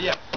yeah.